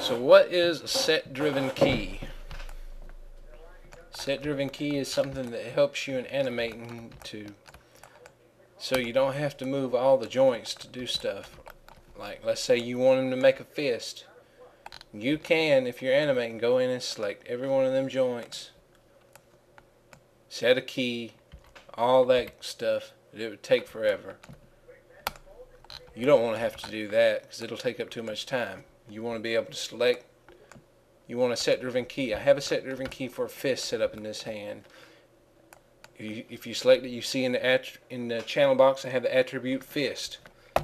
So what is a set driven key? Set driven key is something that helps you in animating to so you don't have to move all the joints to do stuff. Like let's say you want him to make a fist. You can, if you're animating, go in and select every one of them joints, set a key, all that stuff. It would take forever. You don't want to have to do that because it'll take up too much time. You want to be able to select, you want a set driven key. I have a set driven key for a fist set up in this hand. If you, if you select it, you see in the, in the channel box I have the attribute fist.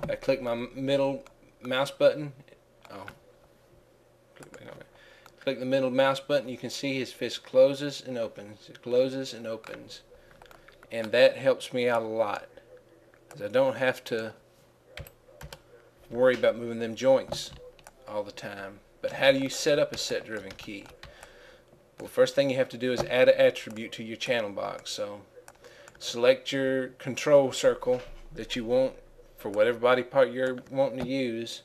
I click my middle mouse button. Oh, click the middle mouse button. You can see his fist closes and opens. It closes and opens. And that helps me out a lot. I don't have to worry about moving them joints all the time. But how do you set up a set driven key? Well, first thing you have to do is add an attribute to your channel box. So select your control circle that you want for whatever body part you're wanting to use.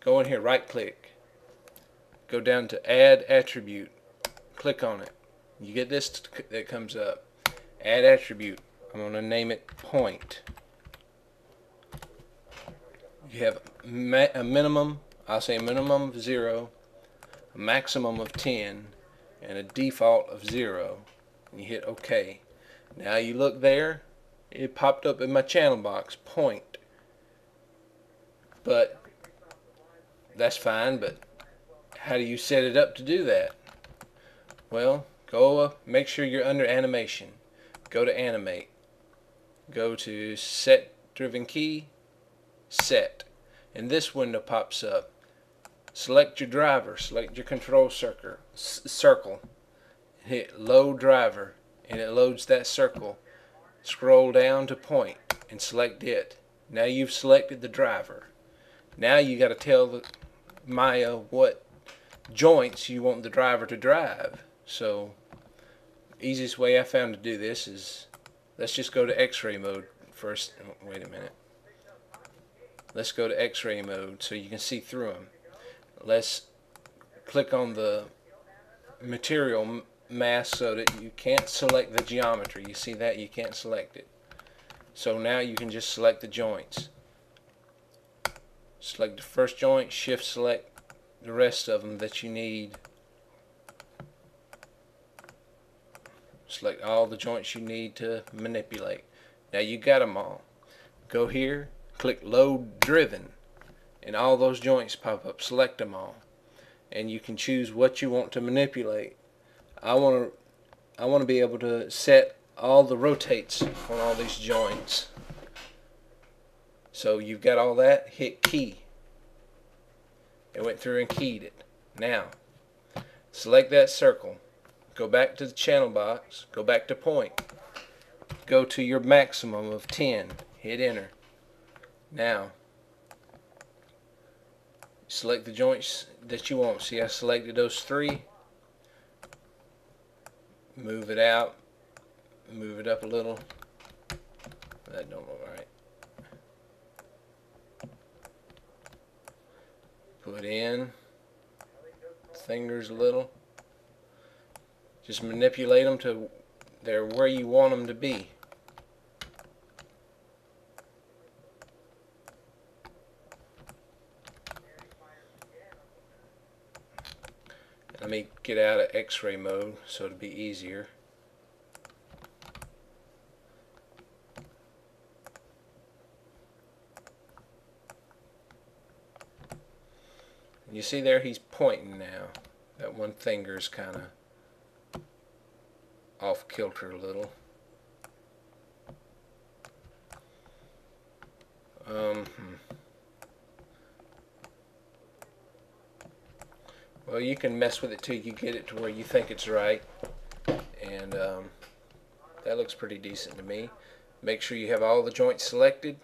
Go in here, right click. Go down to add attribute. Click on it. You get this that comes up. Add attribute. I'm going to name it point. You have a minimum, I'll say minimum of 0, a maximum of 10, and a default of 0. And you hit OK. Now you look there, it popped up in my channel box, point. But that's fine, but how do you set it up to do that? Well, go uh, make sure you're under animation. Go to animate. Go to set driven key, set. And this window pops up. Select your driver, select your control circle, circle. Hit load driver and it loads that circle. Scroll down to point and select it. Now you've selected the driver. Now you got to tell Maya what joints you want the driver to drive. So easiest way I found to do this is let's just go to x-ray mode first. Oh, wait a minute. Let's go to x-ray mode so you can see through them. Let's click on the material mask so that you can't select the geometry. You see that? You can't select it. So now you can just select the joints. Select the first joint, shift select the rest of them that you need. Select all the joints you need to manipulate. Now you got them all. Go here, click load driven and all those joints pop up. Select them all. And you can choose what you want to manipulate. I want to I want to be able to set all the rotates on all these joints. So you've got all that, hit key. It went through and keyed it. Now, select that circle. Go back to the channel box. Go back to point. Go to your maximum of 10. Hit enter. Now, select the joints that you want. See, I selected those three move it out, move it up a little. That don't look right. Put in fingers a little. Just manipulate them to they're where you want them to be. Let me get out of x-ray mode so it'll be easier. You see there he's pointing now. That one finger's kind of off kilter a little. Um, hmm. Well, you can mess with it till you get it to where you think it's right. And um, that looks pretty decent to me. Make sure you have all the joints selected.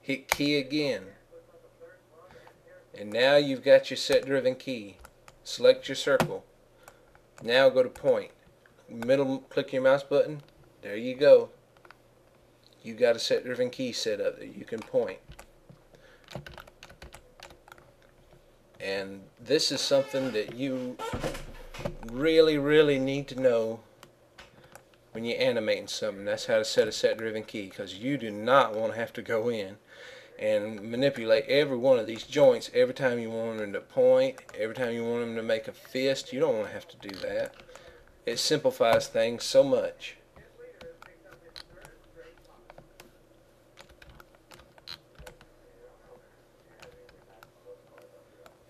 Hit key again. And now you've got your set driven key. Select your circle. Now go to point. Middle click your mouse button. There you go. You got a set driven key set up that you can point. And this is something that you really really need to know when you're animating something. That's how to set a set driven key because you do not want to have to go in and manipulate every one of these joints. Every time you want them to point every time you want them to make a fist you don't want to have to do that. It simplifies things so much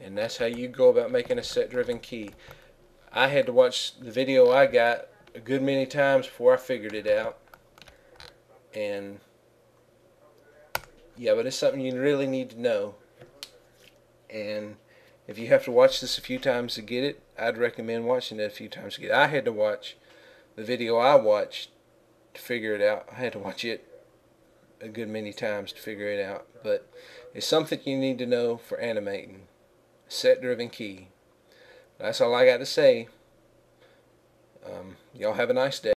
and that's how you go about making a set driven key. I had to watch the video I got a good many times before I figured it out. And yeah but it's something you really need to know. And if you have to watch this a few times to get it I'd recommend watching it a few times to get it. I had to watch the video I watched to figure it out. I had to watch it a good many times to figure it out. But it's something you need to know for animating set driven key. That's all I got to say. Um, y'all have a nice day